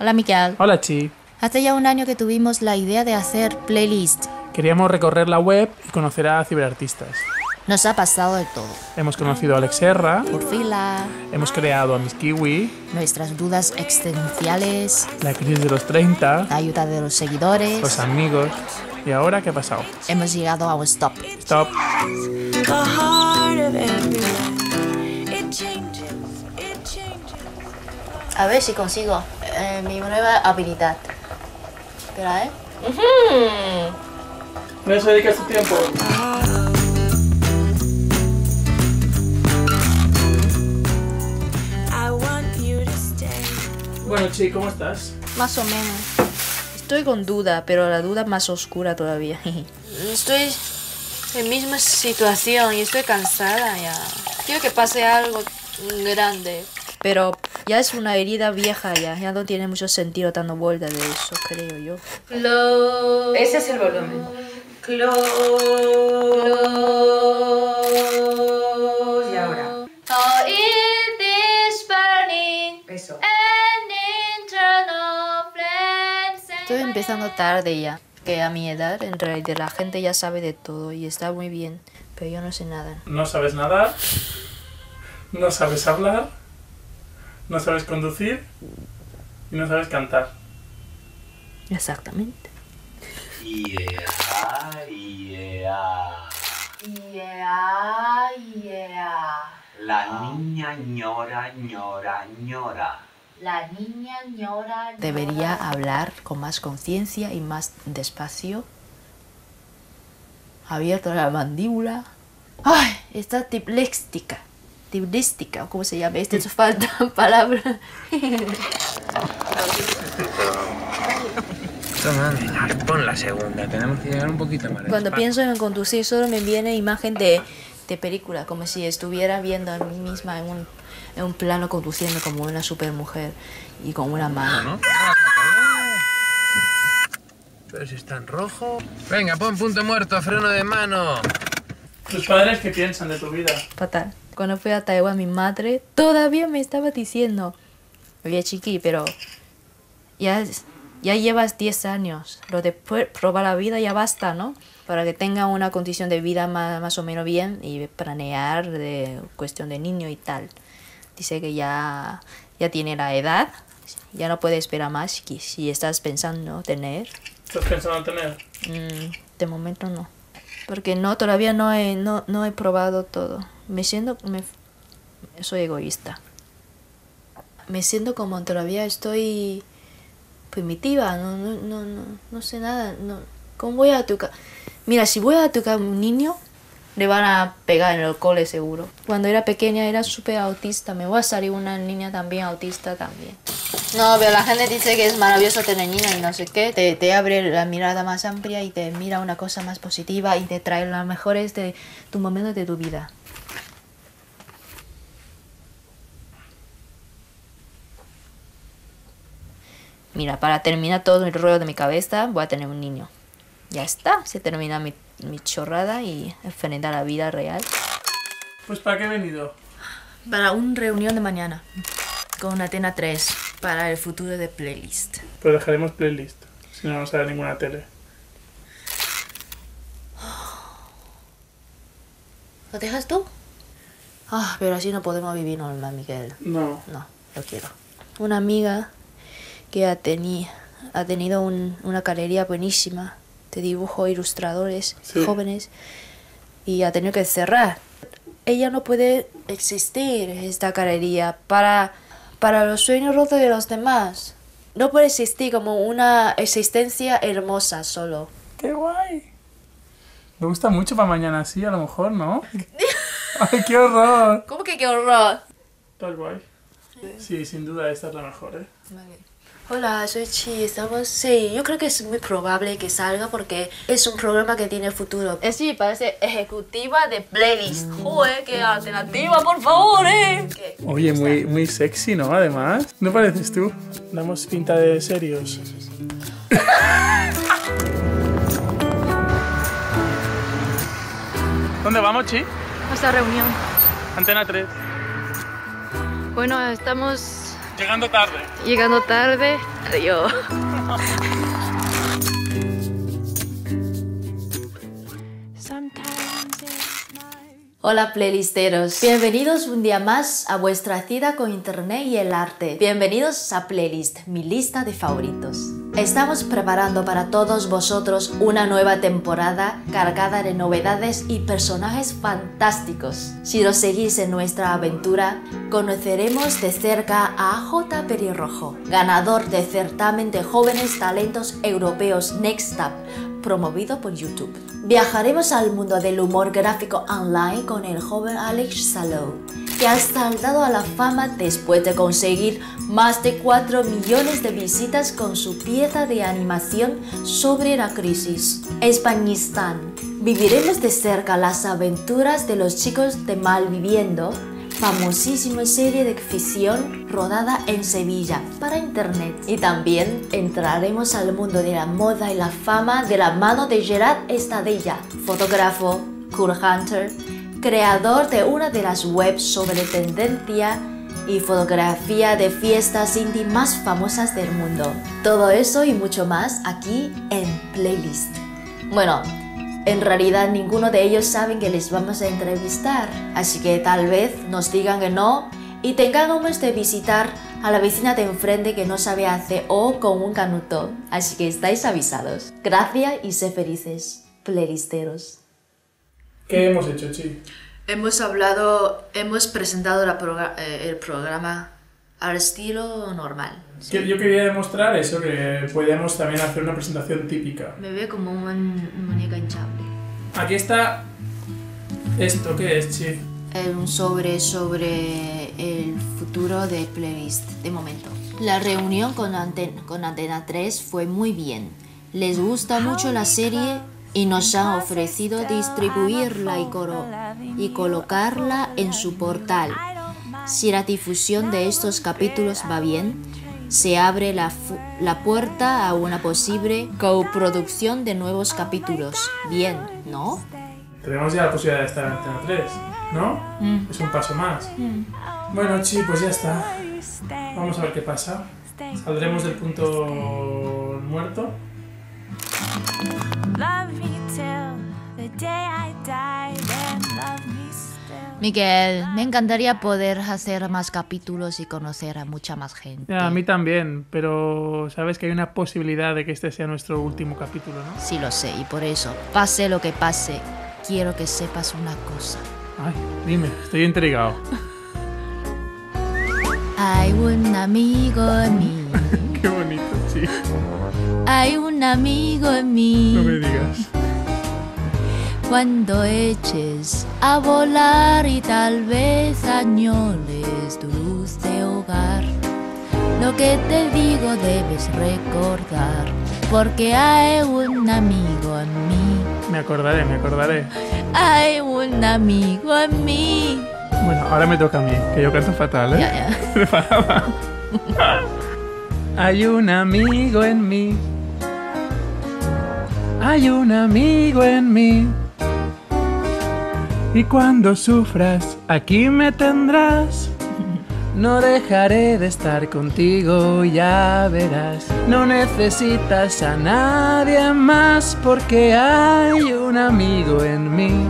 Hola, Miquel. Hola, Chi. Hace ya un año que tuvimos la idea de hacer playlist. Queríamos recorrer la web y conocer a ciberartistas. Nos ha pasado de todo. Hemos conocido a Alex Serra, Urfila, hemos creado a Miss Kiwi, nuestras dudas existenciales, la crisis de los 30, la ayuda de los seguidores. los amigos. ¿Y ahora qué ha pasado? Hemos llegado a un stop. Stop. the heart of everyone. It changes, it changes. A ver si consigo eh, mi nueva habilidad. Espera, ¿eh? ¿A eso dedicas tu tiempo? I want you to stay. Bueno, Chi, ¿cómo estás? Más o menos. Estoy con duda, pero la duda más oscura todavía. Estoy en misma situación y estoy cansada ya. Quiero que pase algo grande. Pero ya es una herida vieja ya, ya no tiene mucho sentido dando vuelta de eso, creo yo. Ese es el volumen. Y ahora. Eso. Estoy empezando tarde ya, que a mi edad en realidad la gente ya sabe de todo y está muy bien, pero yo no sé nada. No sabes nadar, no sabes hablar, no sabes conducir y no sabes cantar. Exactamente. Yeah, yeah. Yeah, yeah. La niña ñora, ñora, ñora. La niña ñora. Debería hablar con más conciencia y más despacio. Abierto la mandíbula. ¡Ay! Está tipléstica. Tiplística, ¿cómo se llama? Este es falta palabra. Toma, pon la segunda. Tenemos que llegar un poquito más. Cuando pienso en conducir, solo me viene imagen de, de película, como si estuviera viendo a mí misma en un, en un plano conduciendo como una supermujer y con una mano. ¿No? Pero si está en rojo. Venga, pon punto muerto, freno de mano. ¿Tus padres qué piensan de tu vida? Fatal. Cuando fui a Taiwán, mi madre todavía me estaba diciendo, oye chiqui, pero ya, ya llevas 10 años, lo de pr- probar la vida ya basta, ¿no? Para que tenga una condición de vida más, más o menos bien y planear de cuestión de niño y tal. Dice que ya, ya tiene la edad, ya no puede esperar más que si estás pensando tener. ¿Estás pensando en tener? Mm, de momento no. Porque no, todavía no he, no, no he probado todo. Me siento, me, soy egoísta. Me siento como todavía estoy primitiva, no, no, no, no, no sé nada. No. ¿Cómo voy a educar? Mira, si voy a educar a un niño, le van a pegar en el cole seguro. Cuando era pequeña era súper autista, me voy a salir una niña también autista también. No, pero la gente dice que es maravilloso tener niños y no sé qué. Te, te abre la mirada más amplia y te mira una cosa más positiva y te trae las mejores de tu momento de tu vida. Mira, para terminar todo el rollo de mi cabeza, voy a tener un niño. Ya está, se termina mi, mi chorrada y enfrentar la vida real. Pues ¿para qué he venido? Para una reunión de mañana con Atena 3 para el futuro de playlist. Pues dejaremos playlist, si no a ver ninguna tele. ¿Lo dejas tú? Ah, pero así no podemos vivir normal, Miguel. No. No, lo quiero. Una amiga que ha, teni- ha tenido un- una galería buenísima de dibujo ilustradores Sí. jóvenes y ha tenido que cerrar. Ella no puede existir esta galería para, para los sueños rotos de los demás. No puede existir como una existencia hermosa solo. ¡Qué guay! Me gusta mucho para mañana así, a lo mejor, ¿no? ¡Ay, qué horror! ¿Cómo que qué horror? Está guay. Sí, sin duda esta es la mejor, ¿eh? Hola, soy Chi. Estamos. Sí, yo creo que es muy probable que salga porque es un programa que tiene futuro. Eh, sí, parece ejecutiva de playlist. Joder, qué alternativa, por favor, eh. Oye, muy, muy sexy, ¿no? Además. ¿No pareces tú? Damos pinta de serios. ¿Dónde vamos, Chi? Nuestra reunión. Antena 3. Bueno, estamos Llegando tarde. Llegando tarde. Adiós. Hola playlisteros, bienvenidos un día más a vuestra cita con internet y el arte. Bienvenidos a Playlist, mi lista de favoritos. Estamos preparando para todos vosotros una nueva temporada cargada de novedades y personajes fantásticos. Si nos seguís en nuestra aventura, conoceremos de cerca a J. Pelirrojo, ganador del certamen de jóvenes talentos europeos Next Up promovido por YouTube. Viajaremos al mundo del humor gráfico online con el joven Alex Salou, que ha saltado a la fama después de conseguir más de 4 millones de visitas con su pieza de animación sobre la crisis. Españistán. Viviremos de cerca las aventuras de los chicos de Malviviendo, famosísima serie de ficción rodada en Sevilla para internet. Y también entraremos al mundo de la moda y la fama de la mano de Gerard Estadella, fotógrafo, cool hunter, creador de una de las webs sobre tendencia y fotografía de fiestas indie más famosas del mundo. Todo eso y mucho más aquí en Playlist. Bueno, en realidad ninguno de ellos saben que les vamos a entrevistar, así que tal vez nos digan que no y tengamos de visitar a la vecina de enfrente que no sabe hacer o con un canuto. Así que estáis avisados. Gracias y sé felices, playlisteros. ¿Qué hemos hecho, Chi? Hemos hablado, hemos presentado la proga- eh, el programa al estilo normal. Que- Yo quería demostrar eso, que podíamos también hacer una presentación típica. Me veo como un muñeca hinchable. Aquí está esto, ¿qué es, Chi? Un sobre sobre el futuro de playlist de momento. La reunión con, Anten- con Antena 3 fue muy bien. Les gusta mucho la serie y nos han ofrecido distribuirla y, y colocarla en su portal. Si la difusión de estos capítulos va bien, se abre la, la puerta a una posible coproducción de nuevos capítulos. Bien, ¿no? Tenemos ya la posibilidad de estar en Antena 3, ¿no? Es un paso más. Bueno, Chi, pues ya está. Vamos a ver qué pasa. Saldremos del punto muerto. Love me till the day I die, then love me. Miguel, me encantaría poder hacer más capítulos y conocer a mucha más gente. a mí también, pero sabes que hay una posibilidad de que este sea nuestro último capítulo, ¿no? Sí lo sé, y por eso, pase lo que pase, quiero que sepas una cosa. Ay, dime, estoy intrigado. Hay un amigo en mí, Qué bonito, sí. hay un amigo en mí. No me digas. Cuando eches a volar y tal vez añoles tu luz de hogar, lo que te digo debes recordar, porque hay un amigo en mí, Me acordaré, me acordaré. hay un amigo en mí. Bueno, ahora me toca a mí, que yo canto fatal, ¿eh? Ya, ya. Preparaba. Hay un amigo en mí. Hay un amigo en mí. Y cuando sufras, aquí me tendrás. No dejaré de estar contigo, ya verás. No necesitas a nadie más porque hay un amigo en mí.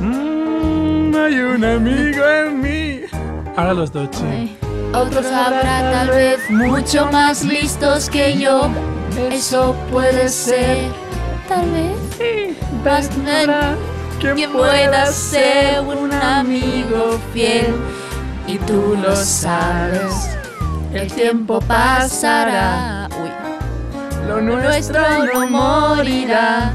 Mm, hay un amigo en mí. Ahora los dos, sí. Otros habrá tal vez mucho más listos que yo. Eso puede ser, tal vez, más quien pueda ser un amigo fiel. Y tú lo sabes, el tiempo pasará. Uy, Lo nuestro no morirá.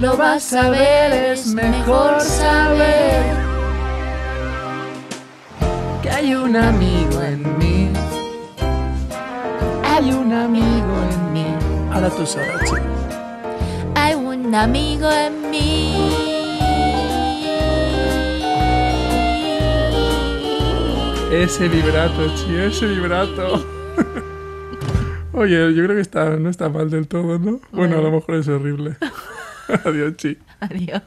Lo vas a ver, es mejor saber. que hay un amigo en mí. Hay un amigo en mí. Ahora tú. Hay un amigo en mí. Ese vibrato, chi, ese vibrato. Oye, yo creo que está, no está mal del todo, ¿no? Bueno, a lo mejor es horrible. Adiós, chi. Adiós.